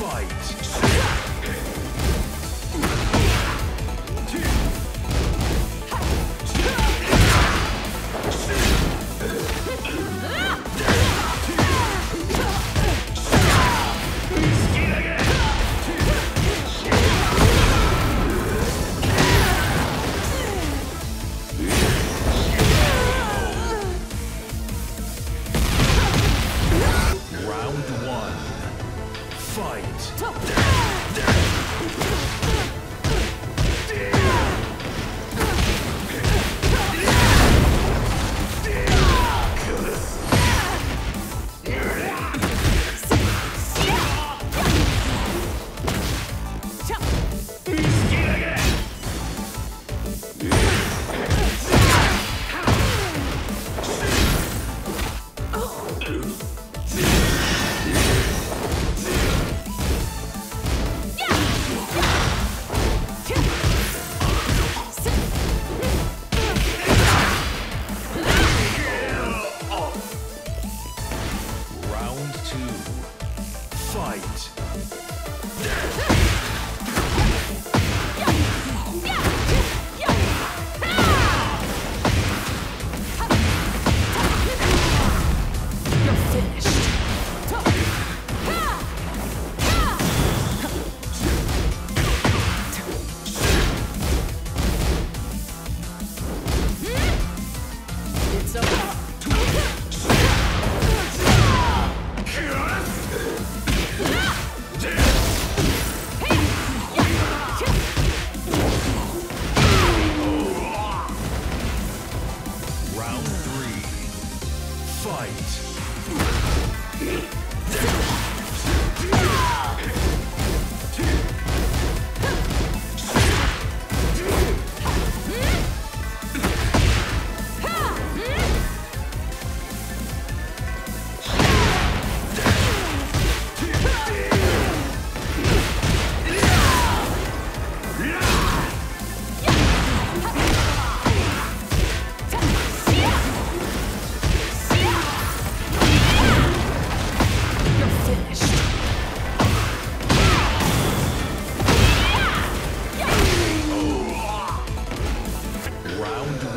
Fight.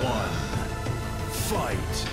One. Fight.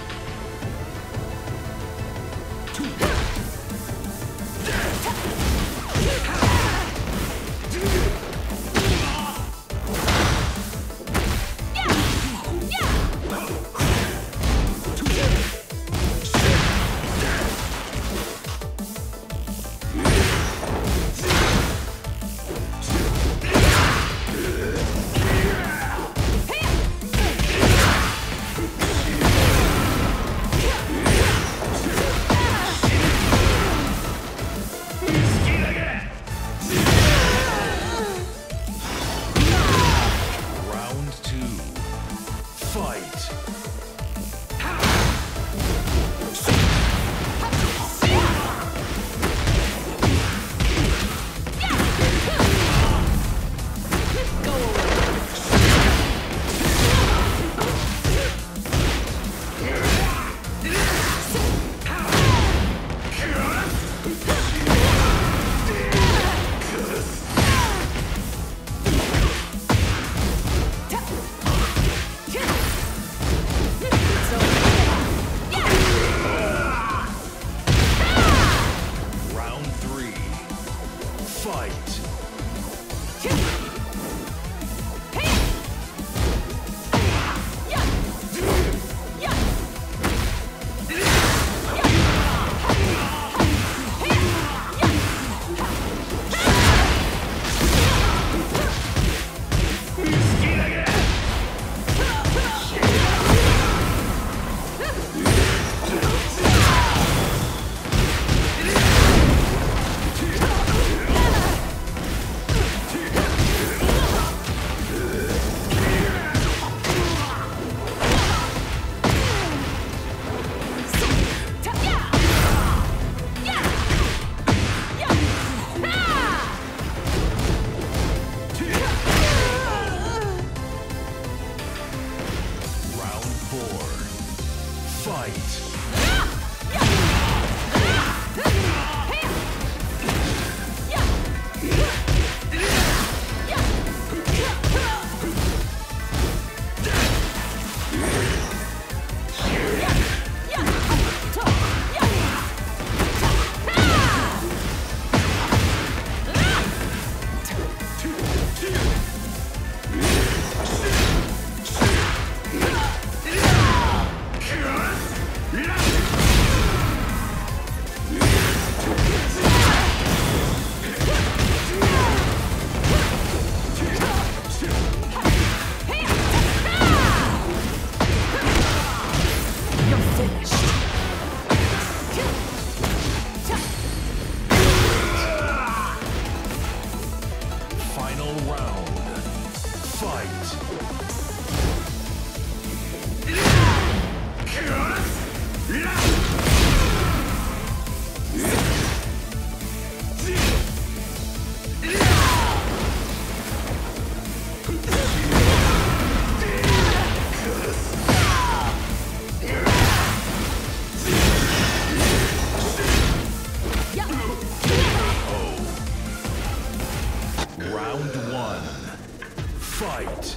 Round. Fight. Round one. Fight.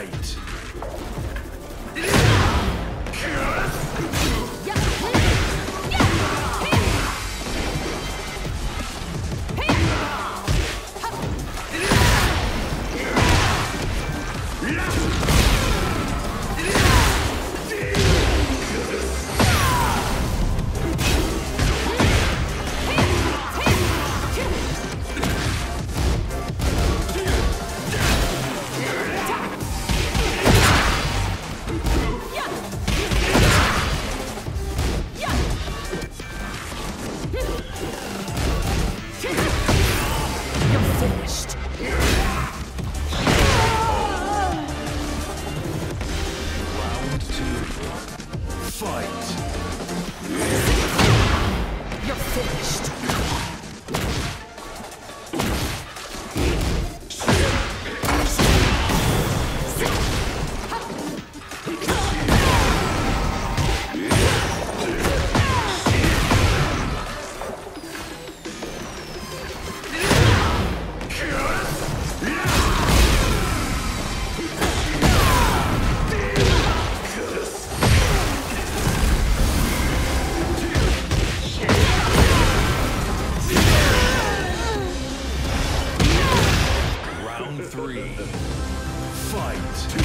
Fight. Fight!